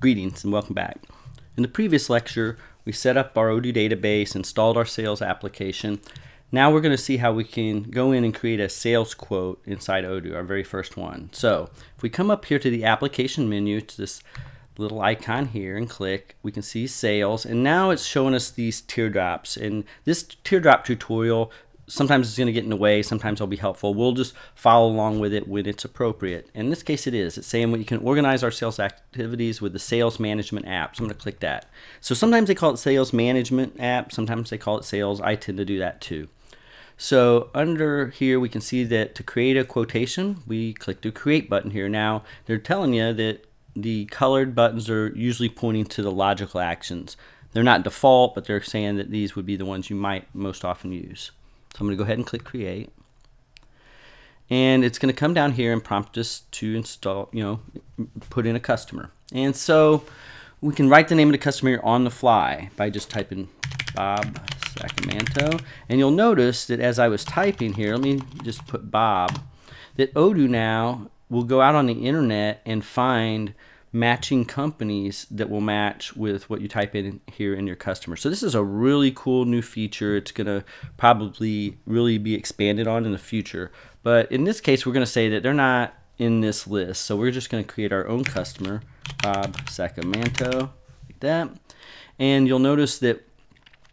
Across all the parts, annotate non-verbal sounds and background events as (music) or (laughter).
Greetings and welcome back. In the previous lecture, we set up our Odoo database, installed our sales application. Now we're going to see how we can go in and create a sales quote inside Odoo, our very first one. So if we come up here to the application menu, to this little icon here and click, we can see sales. And now it's showing us these teardrops. And this teardrop tutorial sometimes it's going to get in the way, sometimes it'll be helpful. We'll just follow along with it when it's appropriate. In this case, it is. It's saying we can organize our sales activities with the sales management app. So I'm going to click that. So sometimes they call it sales management app, sometimes they call it sales. I tend to do that too. So under here, we can see that to create a quotation, we click the create button here. Now they're telling you that the colored buttons are usually pointing to the logical actions. They're not default, but they're saying that these would be the ones you might most often use. So I'm going to go ahead and click create. And it's going to come down here and prompt us to install, you know, put in a customer. And so we can write the name of the customer on the fly by just typing Bob Sacamano. And you'll notice that as I was typing here, let me just put Bob, that Odoo now will go out on the internet and find matching companies that will match with what you type in here in your customer. So this is a really cool new feature. It's going to probably really be expanded on in the future. But in this case, we're going to say that they're not in this list. So we're just going to create our own customer, Bob Sacamano, like that. And you'll notice that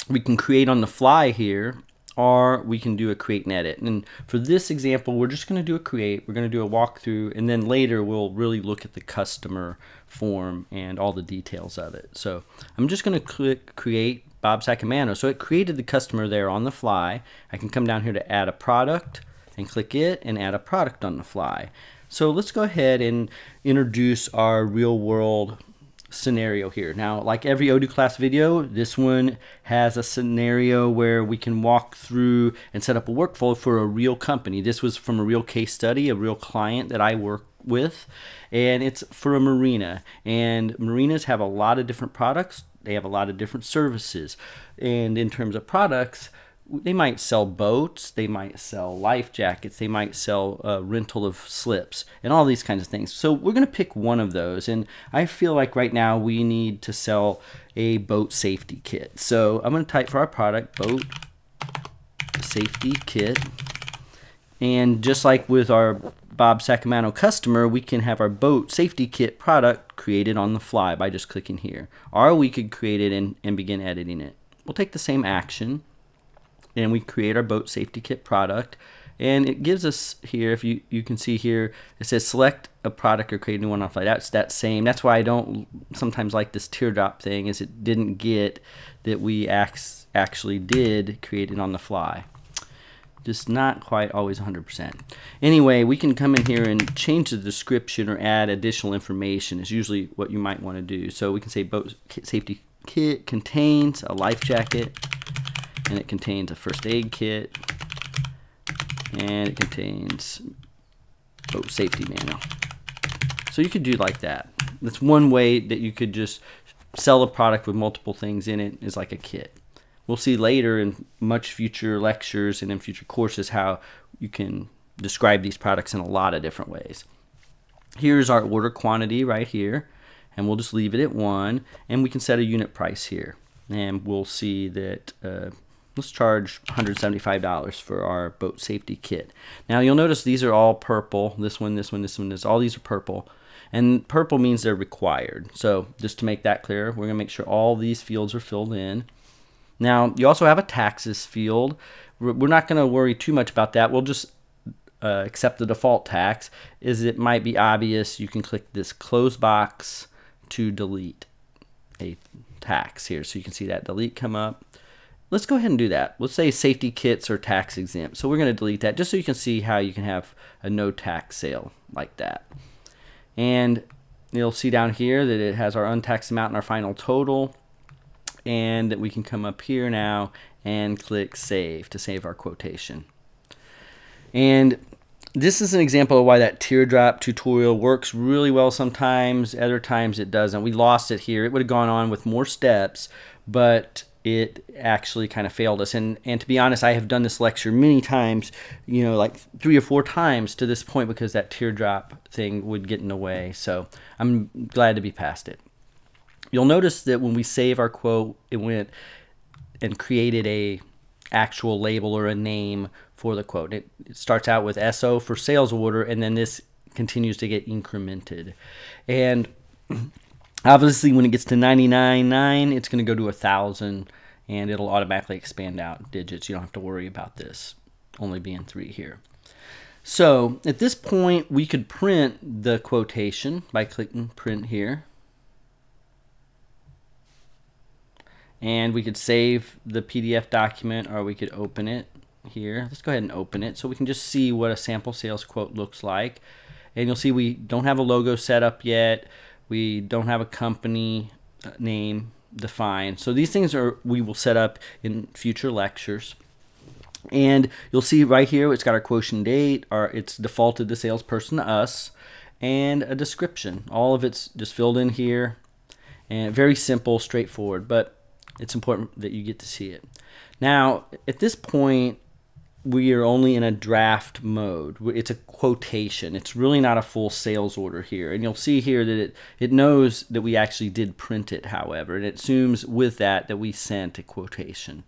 we can create on the fly here or we can do a create and edit. And for this example, we're just going to do a create. We're going to do a walkthrough, and then later we'll really look at the customer form and all the details of it. So I'm just going to click create Bob Sacamano. So it created the customer there on the fly. I can come down here to add a product and click it and add a product on the fly. So let's go ahead and introduce our real world scenario here. Now, like every Odoo class video, this one has a scenario where we can walk through and set up a workflow for a real company. This was from a real case study, a real client that I work with, and it's for a marina. And marinas have a lot of different products. They have a lot of different services. And in terms of products, they might sell boats, they might sell life jackets, they might sell uh, rental of slips, and all these kinds of things. So we're going to pick one of those, and I feel like right now we need to sell a boat safety kit. So I'm going to type for our product boat safety kit, and just like with our Bob Sacamano customer, we can have our boat safety kit product created on the fly by just clicking here, or we could create it and, and begin editing it. We'll take the same action and we create our boat safety kit product. And it gives us here if you you can see here it says select a product or create a new one on the fly that's that same. That's why I don't sometimes like this teardrop thing is it didn't get that we actually did create it on the fly. Just not quite always 100% anyway we can come in here and change the description or add additional information is usually what you might want to do. So we can say boat safety kit contains a life jacket and it contains a first aid kit. And it contains oh safety manual. So you could do like that. That's one way that you could just sell a product with multiple things in it is like a kit. We'll see later in much future lectures and in future courses how you can describe these products in a lot of different ways. Here's our order quantity right here and we'll just leave it at one and we can set a unit price here. And we'll see that uh, let's charge $175 for our boat safety kit. Now you'll notice these are all purple. This one, this one, this one, this, all these are purple. And purple means they're required. So just to make that clear, we're gonna make sure all these fields are filled in. Now you also have a taxes field. We're not gonna worry too much about that. We'll just uh, accept the default tax. Is it might be obvious, you can click this close box to delete a tax here. So you can see that delete come up. Let's go ahead and do that. Let's say safety kits are tax exempt. So we're going to delete that just so you can see how you can have a no tax sale like that. And you'll see down here that it has our untaxed amount and our final total. And that we can come up here now and click save to save our quotation. And this is an example of why that teardrop tutorial works really well sometimes. Other times it doesn't. We lost it here. It would have gone on with more steps, but it actually kind of failed us. And and to be honest, I have done this lecture many times, you know, like three or four times to this point because that teardrop thing would get in the way. So I'm glad to be past it. You'll notice that when we save our quote, it went and created a actual label or a name for the quote. It, it starts out with SO for sales order, and then this continues to get incremented. And obviously, when it gets to 99.9, it's going to go to a thousand, and it'll automatically expand out digits. You don't have to worry about this only being three here. So at this point, we could print the quotation by clicking print here. And we could save the PDF document or we could open it here. Let's go ahead and open it so we can just see what a sample sales quote looks like. And you'll see we don't have a logo set up yet. We don't have a company uh, name defined. So these things are we will set up in future lectures. And you'll see right here, it's got our quotient date, our, it's defaulted the salesperson to us, and a description. All of it's just filled in here, and very simple, straightforward, but it's important that you get to see it. Now, at this point, we are only in a draft mode. It's a quotation. It's really not a full sales order here. And you'll see here that it, it knows that we actually did print it, however, and it assumes with that that we sent a quotation.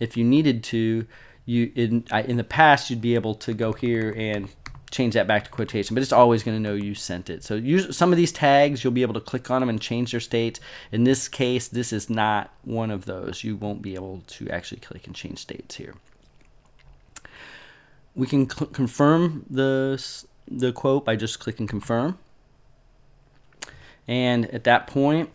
If you needed to, you in in the past you'd be able to go here and change that back to quotation, but it's always going to know you sent it. So use some of these tags, you'll be able to click on them and change their states. In this case, this is not one of those. You won't be able to actually click and change states here we can confirm the, the quote by just clicking confirm. And at that point,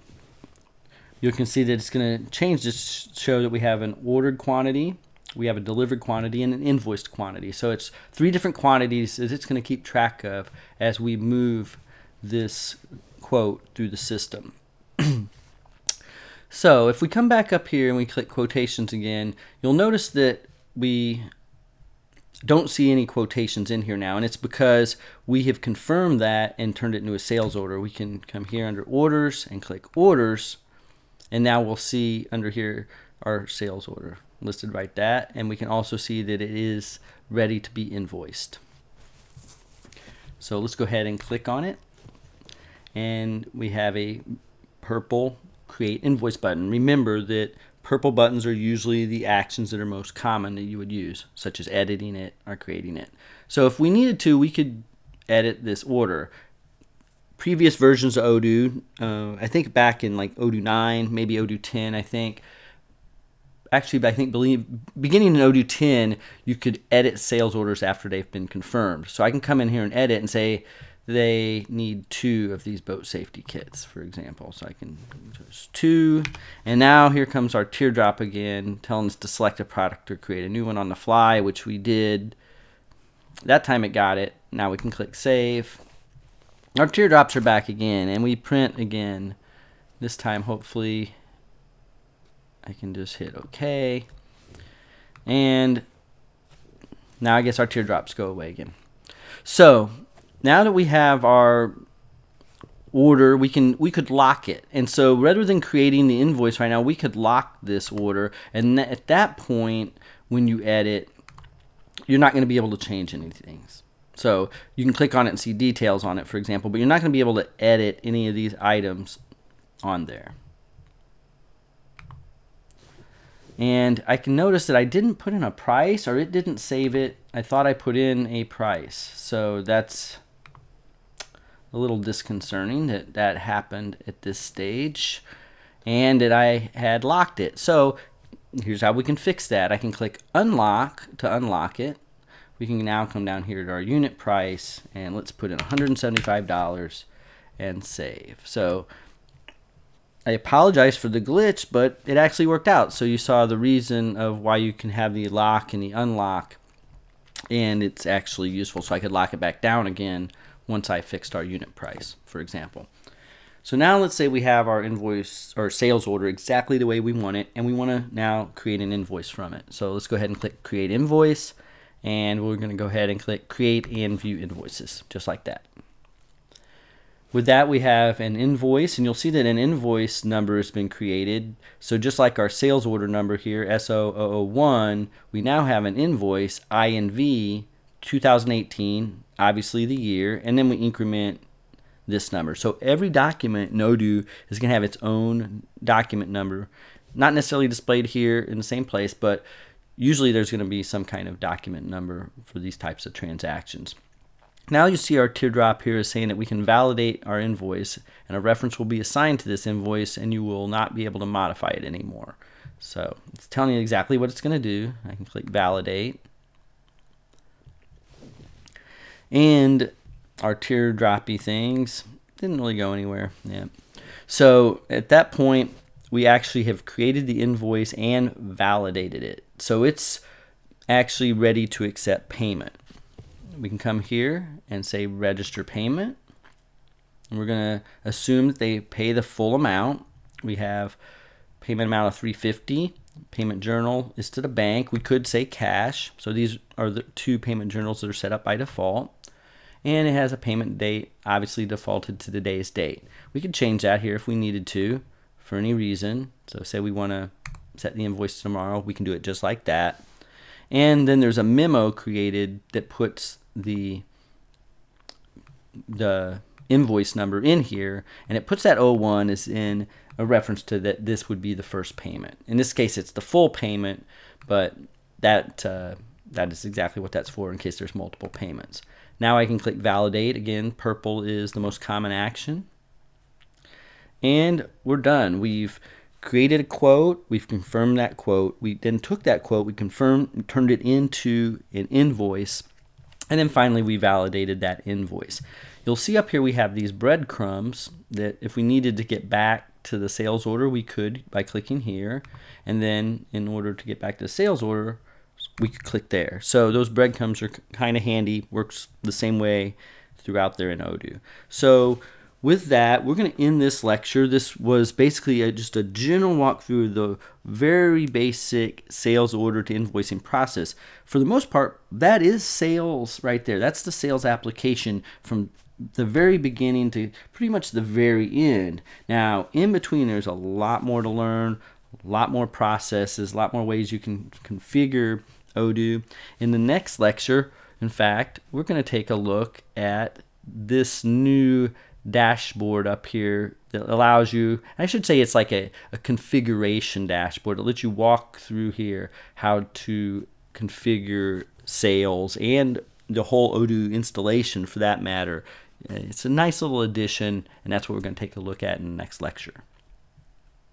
you can see that it's going to change to show that we have an ordered quantity, we have a delivered quantity, and an invoiced quantity. So it's three different quantities that it's going to keep track of as we move this quote through the system. (clears throat) so if we come back up here and we click quotations again, you'll notice that we don't see any quotations in here now and it's because we have confirmed that and turned it into a sales order. We can come here under orders and click orders and now we'll see under here our sales order listed right that and we can also see that it is ready to be invoiced. So let's go ahead and click on it and we have a purple create invoice button. Remember that Purple buttons are usually the actions that are most common that you would use, such as editing it or creating it. So if we needed to, we could edit this order. Previous versions of Odoo, uh, I think back in like Odoo 9, maybe Odoo 10, I think. Actually, I think beginning in Odoo 10, you could edit sales orders after they've been confirmed. So I can come in here and edit and say, they need two of these boat safety kits, for example. So I can just two. And now here comes our teardrop again, telling us to select a product or create a new one on the fly, which we did. That time it got it. Now we can click save. Our teardrops are back again, and we print again. This time, hopefully, I can just hit OK. And now I guess our teardrops go away again. So now that we have our order we can we could lock it. And so rather than creating the invoice right now we could lock this order. And th at that point when you edit you're not going to be able to change anything so you can click on it and see details on it for example but you're not going to be able to edit any of these items on there. And I can notice that I didn't put in a price or it didn't save it. I thought I put in a price. So that's a little disconcerting that that happened at this stage and that I had locked it. So here's how we can fix that. I can click unlock to unlock it. We can now come down here to our unit price and let's put in $175 and save. So I apologize for the glitch, but it actually worked out. So you saw the reason of why you can have the lock and the unlock and it's actually useful. So I could lock it back down again once I fixed our unit price, for example. So now let's say we have our invoice or sales order exactly the way we want it, and we want to now create an invoice from it. So let's go ahead and click Create Invoice, and we're going to go ahead and click Create and View Invoices, just like that. With that, we have an invoice, and you'll see that an invoice number has been created. So just like our sales order number here, S0001, we now have an invoice, INV 2018 obviously the year, and then we increment this number. So every document in Odoo is going to have its own document number, not necessarily displayed here in the same place, but usually there's going to be some kind of document number for these types of transactions. Now you see our teardrop here is saying that we can validate our invoice and a reference will be assigned to this invoice and you will not be able to modify it anymore. So it's telling you exactly what it's going to do. I can click validate. And our teardroppy things didn't really go anywhere. Yeah. So at that point, we actually have created the invoice and validated it. So it's actually ready to accept payment. We can come here and say register payment. And we're going to assume that they pay the full amount. We have payment amount of 350 payment journal is to the bank we could say cash so these are the two payment journals that are set up by default and it has a payment date obviously defaulted to today's date. We could change that here if we needed to for any reason. So say we want to set the invoice tomorrow, we can do it just like that. And then there's a memo created that puts the the invoice number in here and it puts that 01 as in a reference to that this would be the first payment. In this case it's the full payment but that uh, that is exactly what that's for in case there's multiple payments. Now I can click validate. Again, purple is the most common action. And we're done. We've created a quote. We've confirmed that quote. We then took that quote, we confirmed, turned it into an invoice. And then finally, we validated that invoice. You'll see up here we have these breadcrumbs that if we needed to get back to the sales order, we could by clicking here. And then in order to get back to the sales order, we could click there. So those breadcrumbs are kind of handy, works the same way throughout there in Odoo. So with that, we're going to end this lecture. This was basically a, just a general walkthrough of the very basic sales order to invoicing process. For the most part, that is sales right there. That's the sales application from the very beginning to pretty much the very end. Now, in between, there's a lot more to learn, a lot more processes, a lot more ways you can configure Odoo. In the next lecture, in fact, we're going to take a look at this new dashboard up here that allows you, I should say it's like a, a configuration dashboard. It lets you walk through here how to configure sales and the whole Odoo installation for that matter. Uh, it's a nice little addition, and that's what we're going to take a look at in the next lecture.